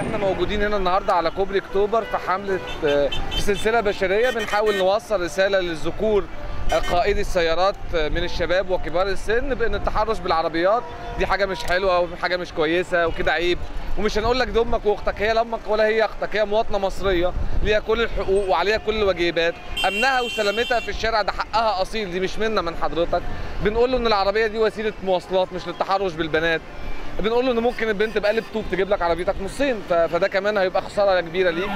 إحنا موجودين هنا النهارده على كوبري اكتوبر في حملة آه، في سلسلة بشرية. بنحاول نوصل رسالة للذكور آه، قائدي السيارات آه، من الشباب وكبار السن بأن التحرش بالعربيات دي حاجة مش حلوة وحاجه مش كويسة وكده عيب. ومش هنقول لك دي أمك وأختك هي لا أمك ولا هي أختك هي مواطنة مصرية ليها كل الحقوق وعليها كل الواجبات. أمنها وسلامتها في الشارع ده حقها أصيل دي مش منا من حضرتك. بنقول له إن العربية دي وسيلة مواصلات مش للتحرش بالبنات. بنقول له ان ممكن البنت بقلب طوب تجيب لك عربيتك نصين فده كمان هيبقى خسارة كبيرة ليك.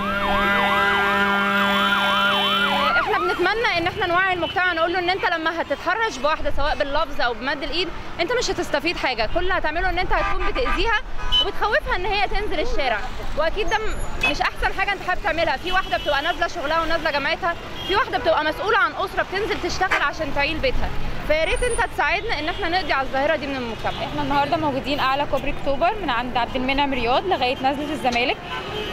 إحنا بنتمنى إن إحنا نوعي المجتمع نقول له إن أنت لما هتتحرش بواحدة سواء باللفظ أو بمد الإيد أنت مش هتستفيد حاجة. كل اللي هتعمله إن أنت هتكون بتأذيها وبتخوفها إن هي تنزل الشارع. وأكيد ده مش أحسن حاجة أنت حابب تعملها. في واحدة بتبقى نازلة شغلها ونازلة جامعتها في واحدة بتبقى مسؤولة عن أسرة بتنزل تشتغل عشان تعيل بيتها. فيا ريت انت تساعدنا ان إحنا نقضي على الظاهرة دي من المجتمع. إحنا النهارده موجودين أعلى كوبري أكتوبر من عند عبد المنعم رياض لغاية نزلة الزمالك.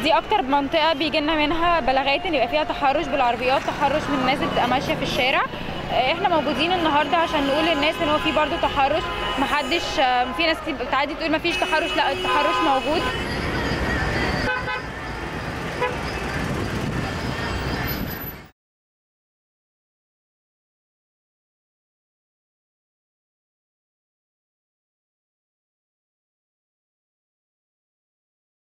دي أكتر منطقة بيجي لنا منها بلاغات إن يبقى فيها تحرش بالعربيات تحرش من الناس اللي بتبقى ماشية في الشارع. آه، إحنا موجودين النهارده عشان نقول للناس إن هو في برضه تحرش. محدش آه، في ناس بتعدي تقول مفيش تحرش لا التحرش موجود.